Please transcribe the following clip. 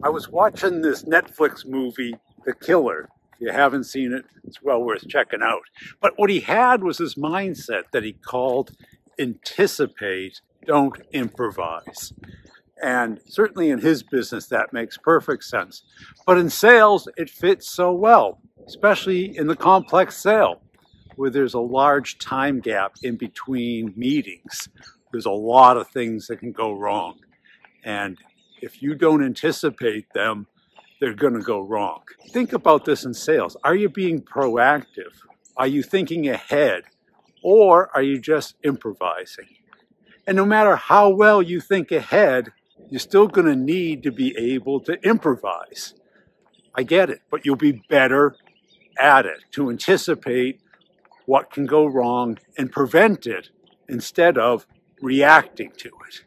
I was watching this Netflix movie, The Killer. If you haven't seen it, it's well worth checking out. But what he had was this mindset that he called anticipate, don't improvise. And certainly in his business, that makes perfect sense. But in sales, it fits so well, especially in the complex sale, where there's a large time gap in between meetings. There's a lot of things that can go wrong. And if you don't anticipate them, they're going to go wrong. Think about this in sales. Are you being proactive? Are you thinking ahead? Or are you just improvising? And no matter how well you think ahead, you're still going to need to be able to improvise. I get it, but you'll be better at it to anticipate what can go wrong and prevent it instead of reacting to it.